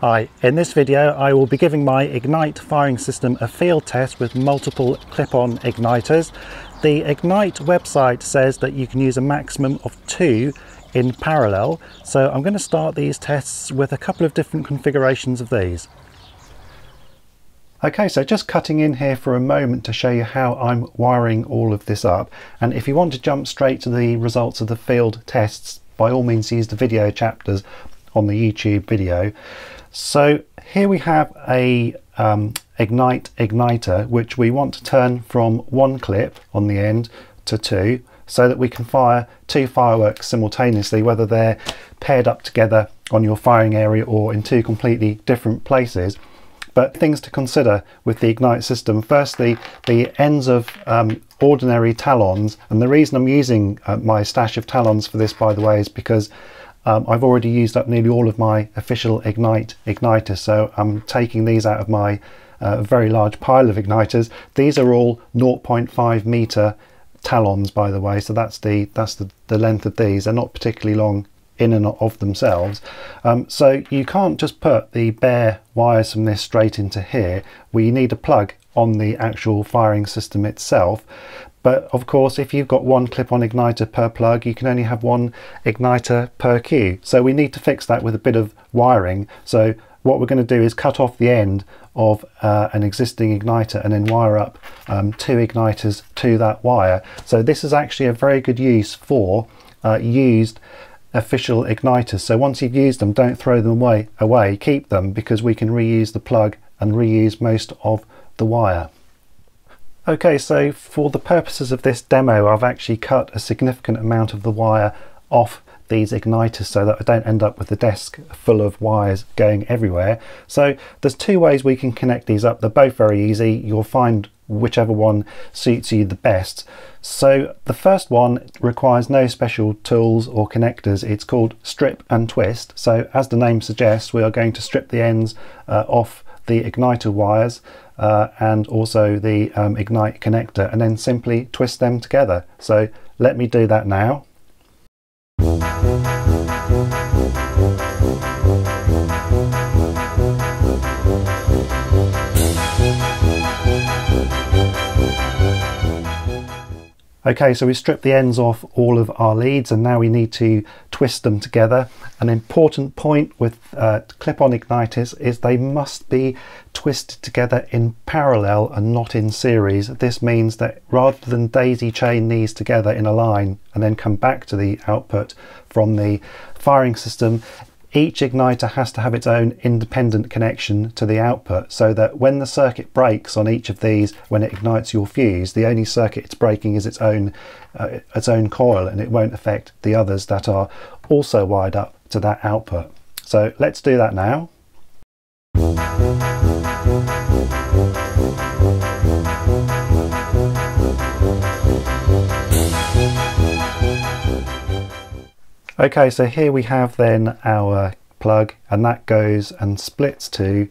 Hi, in this video I will be giving my Ignite firing system a field test with multiple clip-on igniters. The Ignite website says that you can use a maximum of two in parallel, so I'm going to start these tests with a couple of different configurations of these. Okay, so just cutting in here for a moment to show you how I'm wiring all of this up. And if you want to jump straight to the results of the field tests, by all means use the video chapters on the YouTube video. So here we have a um, Ignite igniter which we want to turn from one clip on the end to two so that we can fire two fireworks simultaneously whether they're paired up together on your firing area or in two completely different places. But things to consider with the Ignite system. Firstly, the ends of um, ordinary talons, and the reason I'm using uh, my stash of talons for this, by the way, is because um, I've already used up nearly all of my official Ignite igniters, so I'm taking these out of my uh, very large pile of igniters. These are all 0.5 meter talons, by the way, so that's the that's the, the length of these. They're not particularly long in and of themselves. Um, so you can't just put the bare wires from this straight into here. We need a plug on the actual firing system itself. But of course, if you've got one clip-on igniter per plug, you can only have one igniter per cue. So we need to fix that with a bit of wiring. So what we're going to do is cut off the end of uh, an existing igniter and then wire up um, two igniters to that wire. So this is actually a very good use for uh, used official igniters. So once you've used them, don't throw them away, away, keep them because we can reuse the plug and reuse most of the wire. Okay, so for the purposes of this demo, I've actually cut a significant amount of the wire off these igniters so that I don't end up with the desk full of wires going everywhere. So there's two ways we can connect these up. They're both very easy. You'll find whichever one suits you the best. So the first one requires no special tools or connectors. It's called strip and twist. So as the name suggests, we are going to strip the ends uh, off the igniter wires uh, and also the um, Ignite connector and then simply twist them together. So let me do that now. Okay, so we stripped the ends off all of our leads and now we need to twist them together. An important point with uh, clip-on igniters is they must be twisted together in parallel and not in series. This means that rather than daisy chain these together in a line and then come back to the output from the firing system, each igniter has to have its own independent connection to the output so that when the circuit breaks on each of these when it ignites your fuse the only circuit it's breaking is its own uh, its own coil and it won't affect the others that are also wired up to that output. So let's do that now Okay, so here we have then our plug and that goes and splits to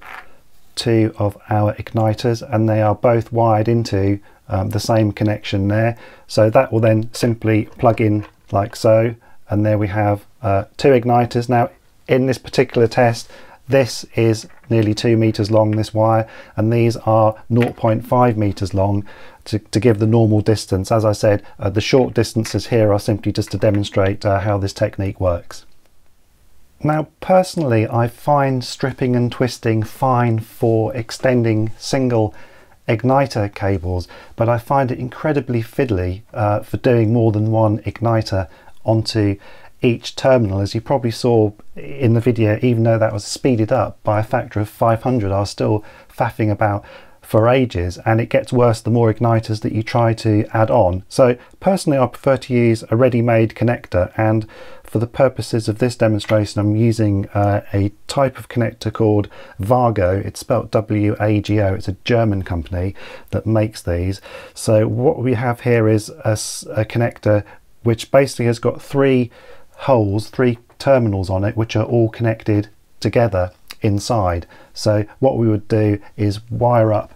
two of our igniters and they are both wired into um, the same connection there. So that will then simply plug in like so and there we have uh, two igniters. Now in this particular test this is nearly two meters long, this wire, and these are 0.5 meters long to, to give the normal distance. As I said, uh, the short distances here are simply just to demonstrate uh, how this technique works. Now, personally, I find stripping and twisting fine for extending single igniter cables, but I find it incredibly fiddly uh, for doing more than one igniter onto each terminal as you probably saw in the video even though that was speeded up by a factor of 500 I was still faffing about for ages and it gets worse the more igniters that you try to add on. So personally I prefer to use a ready-made connector and for the purposes of this demonstration I'm using uh, a type of connector called WAGO. it's spelled W-A-G-O it's a German company that makes these. So what we have here is a, a connector which basically has got three holes, three terminals on it, which are all connected together inside. So what we would do is wire up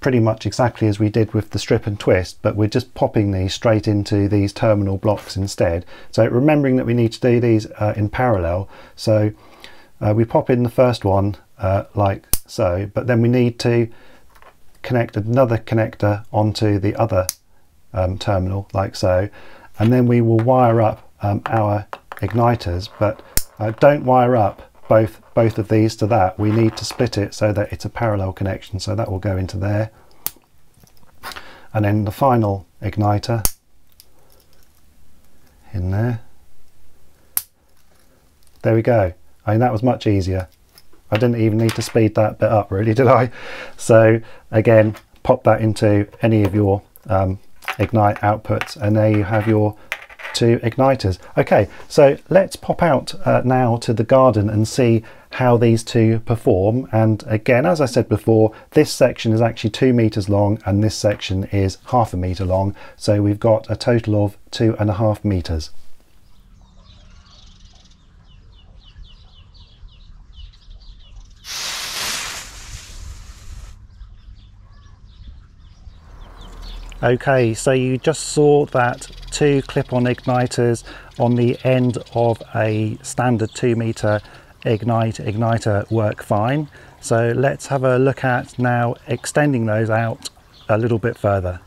pretty much exactly as we did with the strip and twist, but we're just popping these straight into these terminal blocks instead. So remembering that we need to do these uh, in parallel. So uh, we pop in the first one uh, like so, but then we need to connect another connector onto the other um, terminal like so, and then we will wire up um, our igniters, but uh, don't wire up both both of these to that. We need to split it so that it's a parallel connection, so that will go into there. And then the final igniter in there. There we go. I mean, that was much easier. I didn't even need to speed that bit up really, did I? So again, pop that into any of your um, Ignite outputs and there you have your two igniters. Okay, so let's pop out uh, now to the garden and see how these two perform. And again, as I said before, this section is actually two meters long and this section is half a meter long. So we've got a total of two and a half meters. Okay, so you just saw that two clip-on igniters on the end of a standard two meter ignite igniter work fine. So let's have a look at now extending those out a little bit further.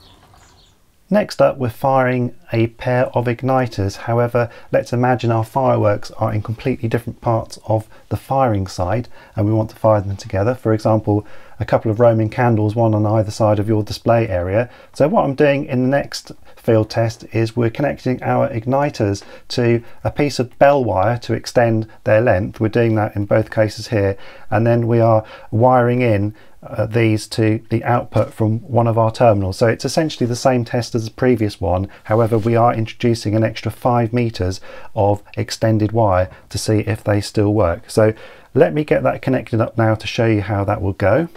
Next up we're firing a pair of igniters, however let's imagine our fireworks are in completely different parts of the firing side and we want to fire them together. For example a couple of Roman candles, one on either side of your display area. So what I'm doing in the next field test is we're connecting our igniters to a piece of bell wire to extend their length. We're doing that in both cases here. And then we are wiring in uh, these to the output from one of our terminals. So it's essentially the same test as the previous one. However, we are introducing an extra five meters of extended wire to see if they still work. So let me get that connected up now to show you how that will go.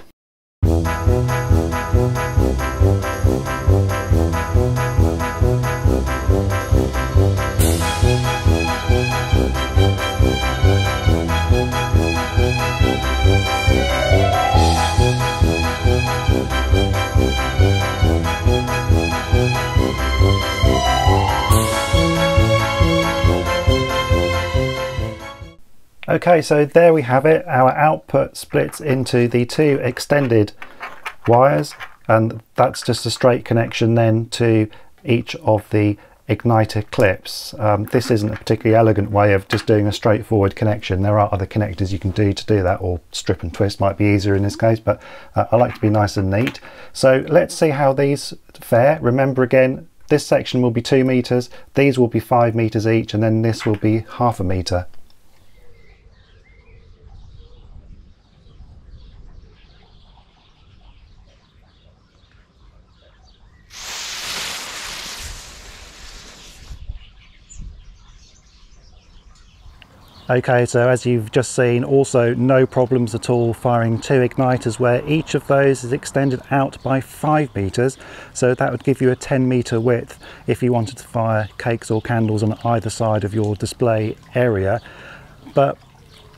Okay, so there we have it. Our output splits into the two extended wires and that's just a straight connection then to each of the igniter clips. Um, this isn't a particularly elegant way of just doing a straightforward connection. There are other connectors you can do to do that or strip and twist might be easier in this case but uh, I like to be nice and neat. So let's see how these fare. Remember again this section will be two meters, these will be five meters each and then this will be half a meter. Okay, so as you've just seen, also no problems at all firing two igniters where each of those is extended out by five meters. So that would give you a 10 meter width if you wanted to fire cakes or candles on either side of your display area. But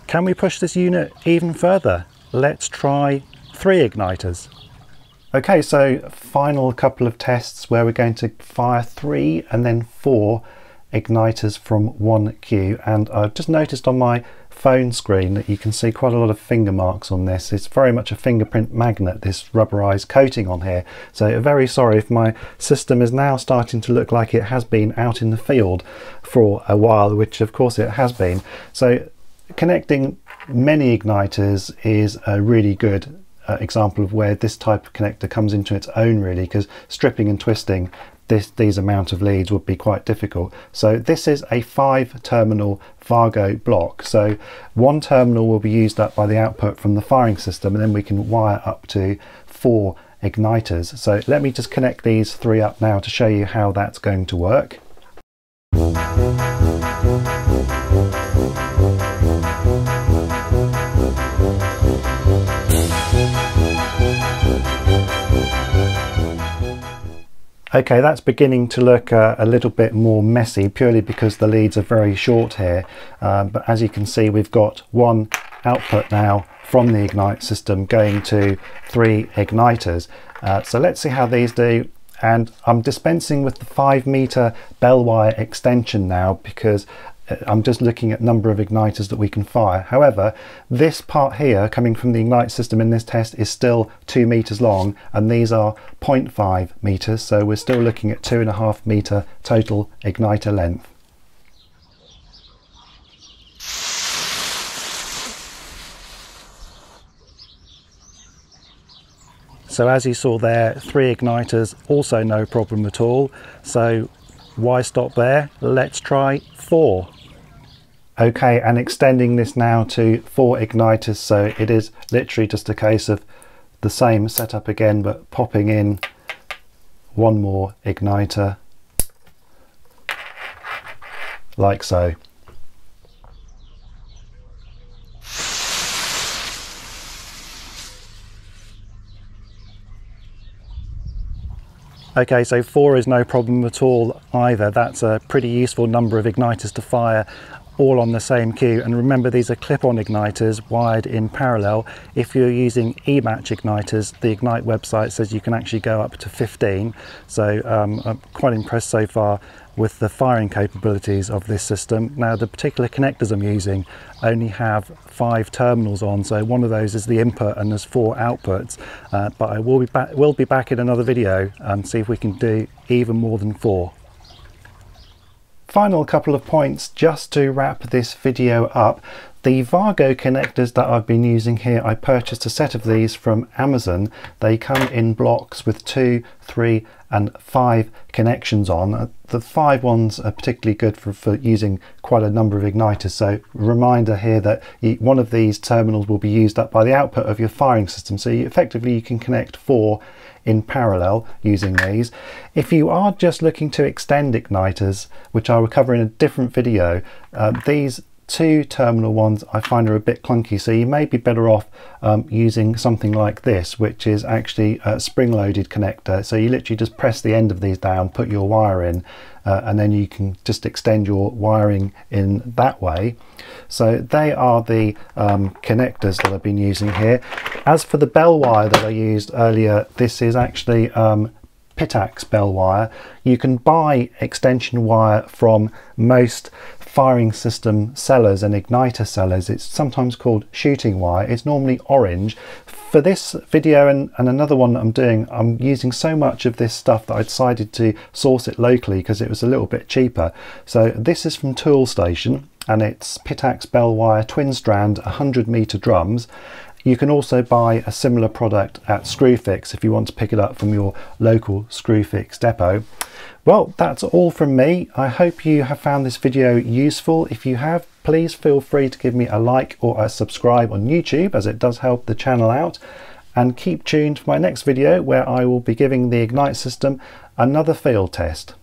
can we push this unit even further? Let's try three igniters. Okay, so final couple of tests where we're going to fire three and then four igniters from one cue and I've just noticed on my phone screen that you can see quite a lot of finger marks on this. It's very much a fingerprint magnet, this rubberized coating on here. So very sorry if my system is now starting to look like it has been out in the field for a while, which of course it has been. So connecting many igniters is a really good uh, example of where this type of connector comes into its own really because stripping and twisting this, these amount of leads would be quite difficult. So this is a five terminal WAGO block. So one terminal will be used up by the output from the firing system and then we can wire up to four igniters. So let me just connect these three up now to show you how that's going to work. Okay, that's beginning to look uh, a little bit more messy purely because the leads are very short here. Um, but as you can see, we've got one output now from the Ignite system going to three igniters. Uh, so let's see how these do. And I'm dispensing with the five meter bell wire extension now because I'm just looking at number of igniters that we can fire. However, this part here coming from the Ignite system in this test is still two meters long and these are 0.5 meters. So we're still looking at two and a half meter total igniter length. So as you saw there, three igniters, also no problem at all. So why stop there? Let's try four. Okay, and extending this now to four igniters, so it is literally just a case of the same setup again, but popping in one more igniter, like so. Okay, so four is no problem at all either. That's a pretty useful number of igniters to fire all on the same cue. And remember, these are clip-on igniters wired in parallel. If you're using e-match igniters, the Ignite website says you can actually go up to 15. So um, I'm quite impressed so far with the firing capabilities of this system. Now the particular connectors I'm using only have five terminals on so one of those is the input and there's four outputs uh, but I will be back will be back in another video and see if we can do even more than four. Final couple of points just to wrap this video up. The WAGO connectors that I've been using here, I purchased a set of these from Amazon. They come in blocks with two, three and five connections on. Uh, the five ones are particularly good for, for using quite a number of igniters. So reminder here that one of these terminals will be used up by the output of your firing system. So you, effectively you can connect four in parallel using these. If you are just looking to extend igniters, which I will cover in a different video, uh, these two terminal ones I find are a bit clunky so you may be better off um, using something like this which is actually a spring loaded connector. So you literally just press the end of these down put your wire in uh, and then you can just extend your wiring in that way. So they are the um, connectors that I've been using here. As for the bell wire that I used earlier this is actually um, Pitacs bell wire. You can buy extension wire from most firing system sellers and igniter sellers. It's sometimes called shooting wire. It's normally orange. For this video and, and another one that I'm doing, I'm using so much of this stuff that I decided to source it locally because it was a little bit cheaper. So this is from Toolstation and it's Pitacs bell wire twin strand 100 meter drums you can also buy a similar product at Screwfix if you want to pick it up from your local Screwfix depot. Well, that's all from me. I hope you have found this video useful. If you have, please feel free to give me a like or a subscribe on YouTube as it does help the channel out. And keep tuned for my next video where I will be giving the Ignite system another field test.